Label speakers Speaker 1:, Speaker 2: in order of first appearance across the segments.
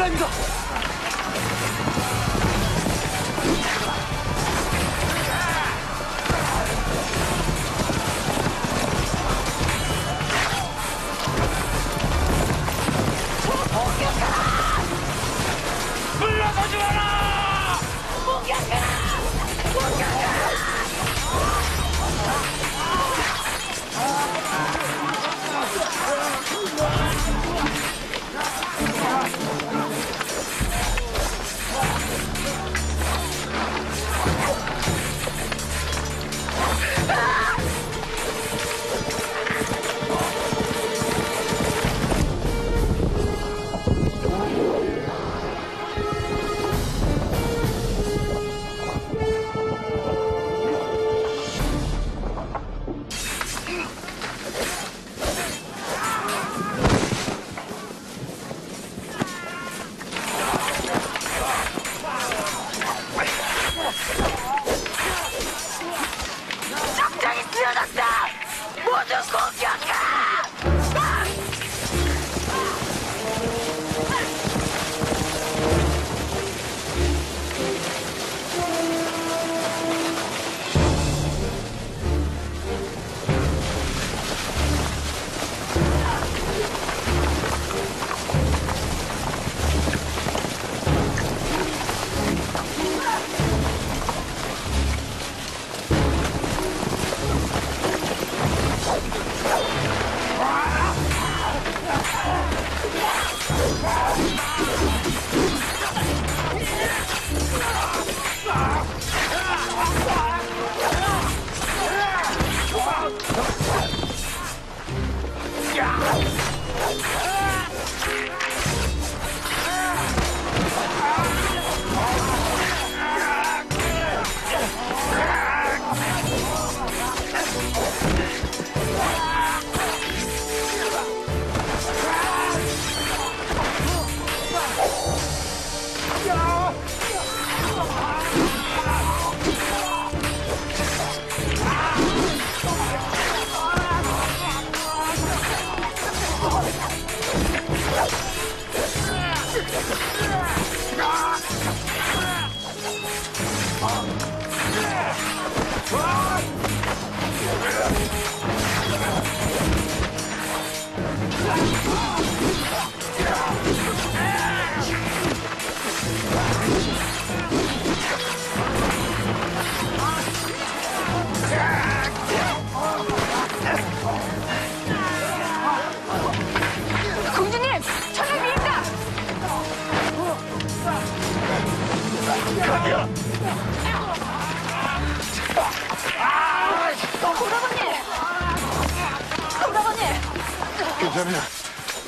Speaker 1: 감 사. 오라버니! 오라버니!
Speaker 2: 괜찮냐?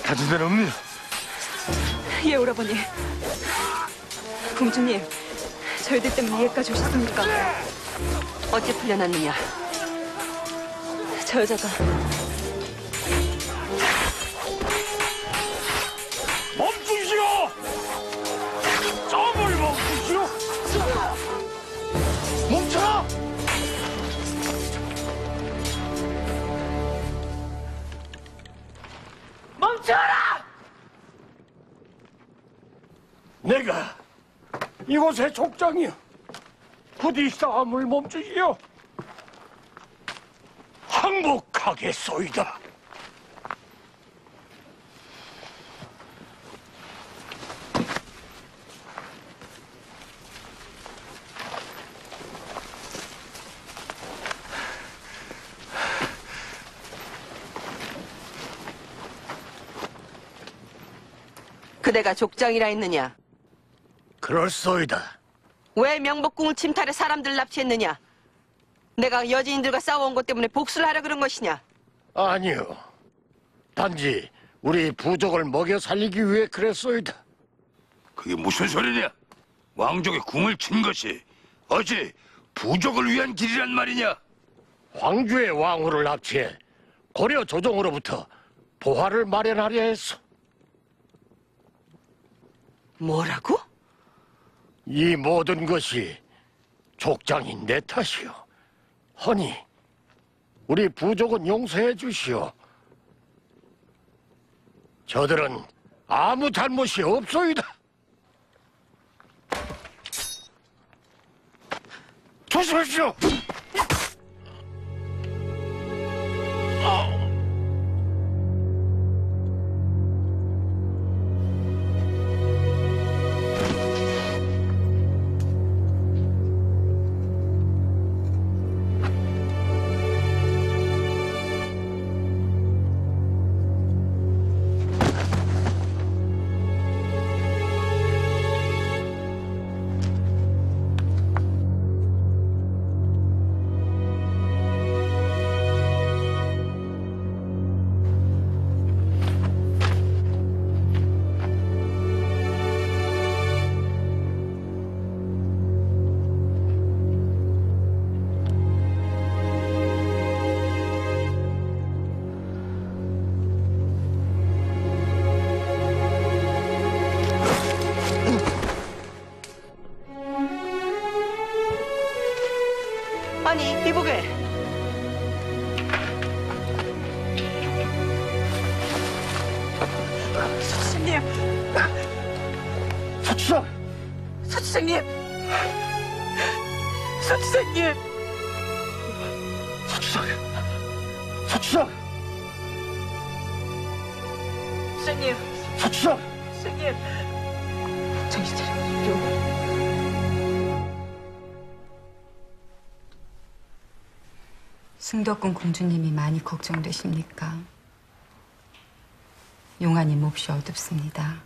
Speaker 2: 다친 데는 없니?
Speaker 1: 예, 오라버니. 공주님, 저희들 때문에 여기까지 오셨습니까?
Speaker 3: 어찌 풀려났느냐?
Speaker 1: 저 여자가
Speaker 2: 이곳의 족장이여 부디 싸움을 멈추시오 항복하겠소이다
Speaker 3: 그대가 족장이라 했느냐?
Speaker 2: 그럴소이다
Speaker 3: 왜 명복궁을 침탈해 사람들 납치했느냐? 내가 여진들과 싸워온 것 때문에 복수를 하려 그런 것이냐?
Speaker 2: 아니요 단지 우리 부족을 먹여 살리기 위해 그랬소이다
Speaker 4: 그게 무슨 소리냐? 왕족의 궁을 친 것이 어찌 부족을 위한 길이란 말이냐?
Speaker 2: 황주의 왕후를 납치해 고려 조정으로부터 보화를 마련하려 했소
Speaker 3: 뭐라고?
Speaker 2: 이 모든 것이 족장인 내 탓이오. 허니, 우리 부족은 용서해 주시오. 저들은 아무 잘못이 없소이다. 조심하십시오. 이보게.
Speaker 5: 서추장님 서추장 서추장님
Speaker 2: 서추장님 서치장. 서치장.
Speaker 5: 선생님.
Speaker 2: 서치장.
Speaker 5: 선생님.
Speaker 1: 정신 차려. 좀.
Speaker 6: 승덕군 공주님이 많이 걱정되십니까? 용안이 몹시 어둡습니다.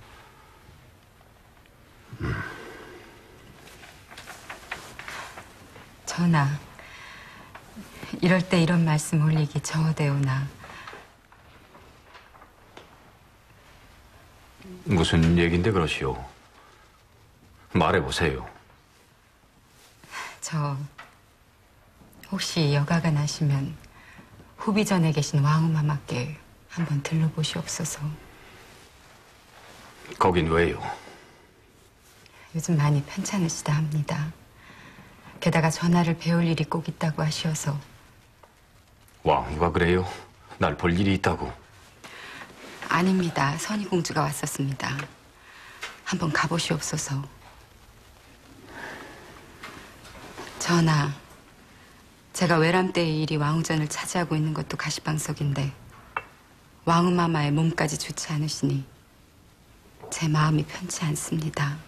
Speaker 6: 전하, 이럴 때 이런 말씀 올리기 저어되오나
Speaker 7: 무슨 얘긴데 그러시오? 말해보세요.
Speaker 6: 저 혹시 여가가 나시면 후비전에 계신 왕후마마께 한번 들러보시옵소서.
Speaker 7: 거긴 왜요?
Speaker 6: 요즘 많이 편찮으시다 합니다. 게다가 전화를 배울 일이 꼭 있다고 하시어서
Speaker 7: 왕후가 그래요? 날 볼 일이 있다고.
Speaker 6: 아닙니다. 선희 공주가 왔었습니다. 한번 가보시옵소서. 전하, 제가 외람 때의 일이 왕후전을 차지하고 있는 것도 가시방석인데 왕후마마의 몸까지 좋지 않으시니 제 마음이 편치 않습니다.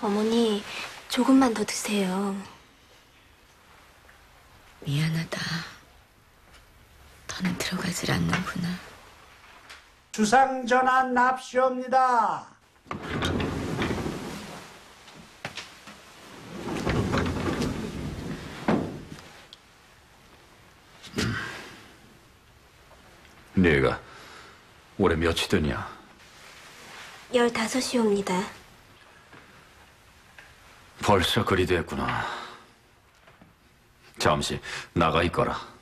Speaker 8: 어머니, 조금만 더 드세요.
Speaker 6: 미안하다. 더는 들어가질 않는구나.
Speaker 9: 주상 전환 납시옵니다.
Speaker 7: 네가 올해 몇이 되냐?
Speaker 8: 열다섯이옵니다.
Speaker 7: 벌써 그리 됐구나. 잠시 나가 있거라.